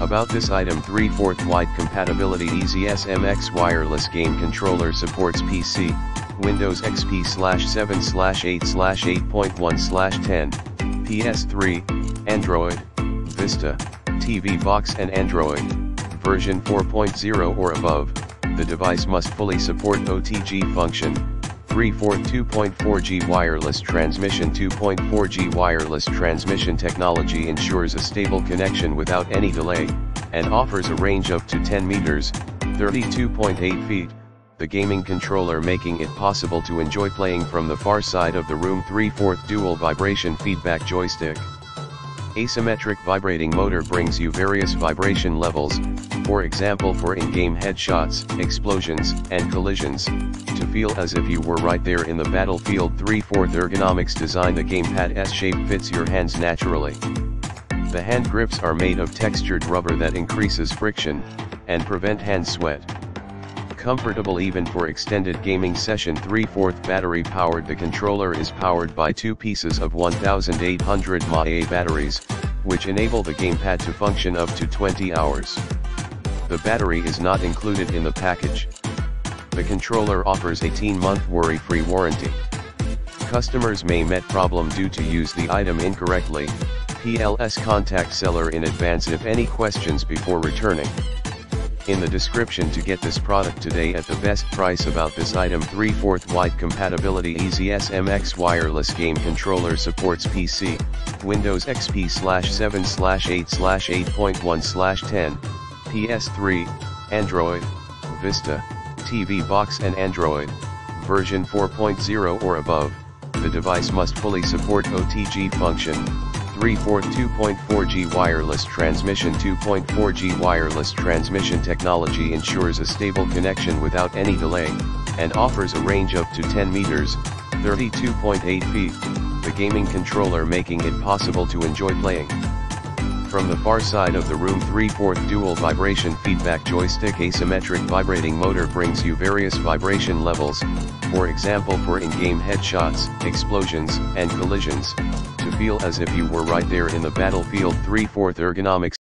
About this item 3 4 wide compatibility EasySMX wireless game controller supports PC, Windows XP slash 7 slash 8 slash 8.1 slash 10, PS3, Android, Vista, TV box and Android, version 4.0 or above, the device must fully support OTG function, 342.4G wireless transmission. 2.4G wireless transmission technology ensures a stable connection without any delay, and offers a range of to 10 meters, 32.8 feet, the gaming controller making it possible to enjoy playing from the far side of the room. 3 4 dual vibration feedback joystick. Asymmetric vibrating motor brings you various vibration levels, for example for in-game headshots, explosions, and collisions, to feel as if you were right there in the battlefield 3-4 ergonomics design the gamepad S-shape fits your hands naturally. The hand grips are made of textured rubber that increases friction, and prevent hand sweat comfortable even for extended gaming session 3 4 battery powered the controller is powered by two pieces of 1800 mAh batteries, which enable the gamepad to function up to 20 hours. The battery is not included in the package. The controller offers 18-month worry-free warranty. Customers may met problem due to use the item incorrectly, PLS contact seller in advance if any questions before returning in the description to get this product today at the best price about this item. 3 4 wide compatibility EasySMX wireless game controller supports PC, Windows XP slash 7 slash 8 slash 8.1 slash 10, PS3, Android, Vista, TV box and Android, version 4.0 or above, the device must fully support OTG function, 342.4G wireless transmission 2.4G wireless transmission technology ensures a stable connection without any delay, and offers a range up to 10 meters, 32.8 feet, the gaming controller making it possible to enjoy playing. From the far side of the room 3 4 dual vibration feedback joystick asymmetric vibrating motor brings you various vibration levels, for example for in-game headshots, explosions, and collisions, to feel as if you were right there in the battlefield 3 4 ergonomics